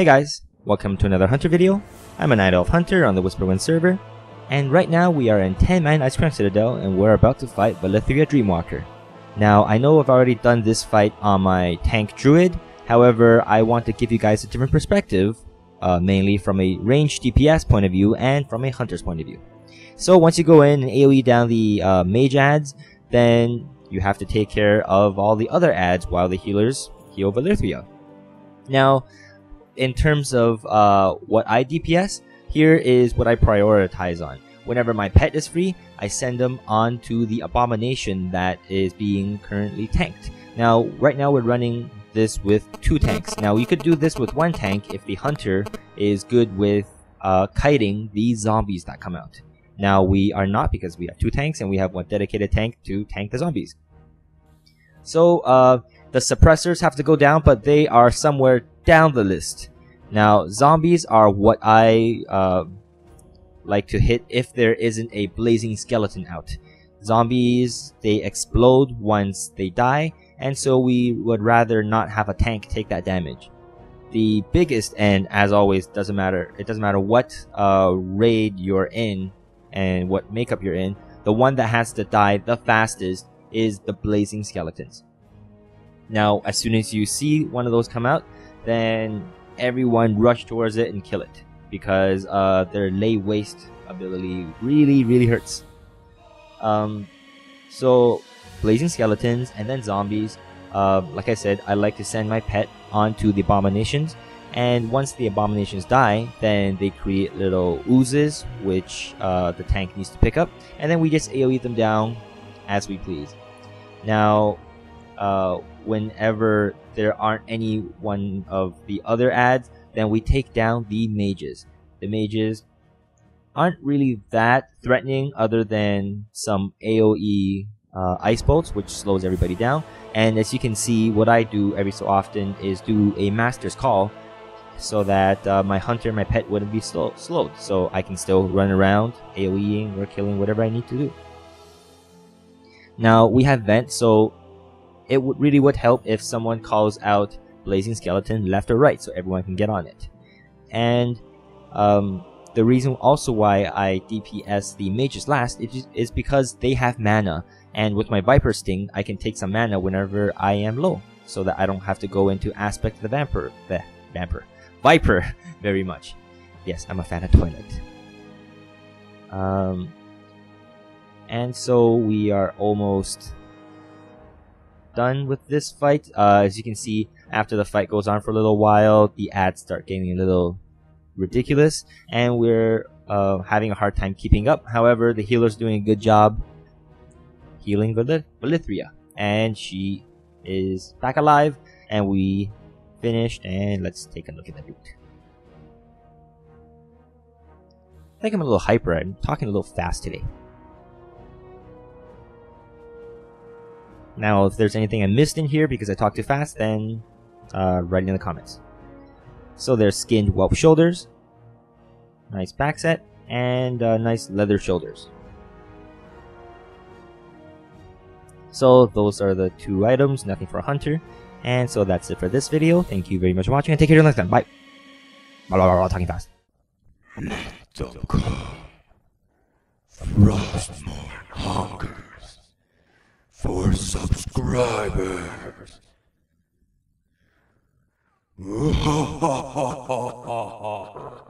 Hey guys, welcome to another Hunter video. I'm a Night Elf Hunter on the Whisperwind server, and right now we are in 10 Man Icecrown Citadel and we're about to fight Valithria Dreamwalker. Now, I know I've already done this fight on my tank druid, however, I want to give you guys a different perspective, uh, mainly from a ranged DPS point of view and from a hunter's point of view. So once you go in and AoE down the uh, mage ads, then you have to take care of all the other ads while the healers heal Valithria. Now, in terms of uh, what I DPS, here is what I prioritize on. Whenever my pet is free, I send them on to the abomination that is being currently tanked. Now, right now we're running this with two tanks. Now, you could do this with one tank if the hunter is good with uh, kiting these zombies that come out. Now, we are not because we have two tanks and we have one dedicated tank to tank the zombies. So, uh, the suppressors have to go down, but they are somewhere down the list. Now, zombies are what I uh, like to hit if there isn't a blazing skeleton out. Zombies, they explode once they die, and so we would rather not have a tank take that damage. The biggest, and as always, doesn't matter. It doesn't matter what uh, raid you're in and what makeup you're in. The one that has to die the fastest is the blazing skeletons. Now, as soon as you see one of those come out, then everyone rush towards it and kill it because uh, their lay waste ability really, really hurts. Um, so, blazing skeletons and then zombies. Uh, like I said, I like to send my pet onto the abominations, and once the abominations die, then they create little oozes, which uh, the tank needs to pick up, and then we just AoE them down as we please. Now, uh, whenever there aren't any one of the other ads, then we take down the mages. The mages aren't really that threatening other than some AoE uh, ice bolts, which slows everybody down. And as you can see, what I do every so often is do a master's call so that uh, my hunter my pet wouldn't be slow slowed. So I can still run around AoEing or killing whatever I need to do. Now we have vent, so it would really would help if someone calls out blazing skeleton left or right so everyone can get on it. And um, the reason also why I DPS the mages last is, because they have mana, and with my Viper Sting, I can take some mana whenever I am low, so that I don't have to go into Aspect the Vampire, the Vampire, Viper very much. Yes, I'm a fan of Twilight. Um, and so we are almost done with this fight. Uh, as you can see, after the fight goes on for a little while, the ads start getting a little ridiculous, and we're uh, having a hard time keeping up. However, the healer's doing a good job healing Valithria, and she is back alive, and we finished, and let's take a look at the loot. I think I'm a little hyper. I'm talking a little fast today. Now, if there's anything I missed in here because I talked too fast, then uh, write it in the comments. So there's skinned whelp shoulders, nice back set, and uh, nice leather shoulders. So those are the two items, nothing for a hunter. And so that's it for this video. Thank you very much for watching and take care until next time. Bye. Blah, blah, blah, talking fast. Frostmourne hungers for subscribers.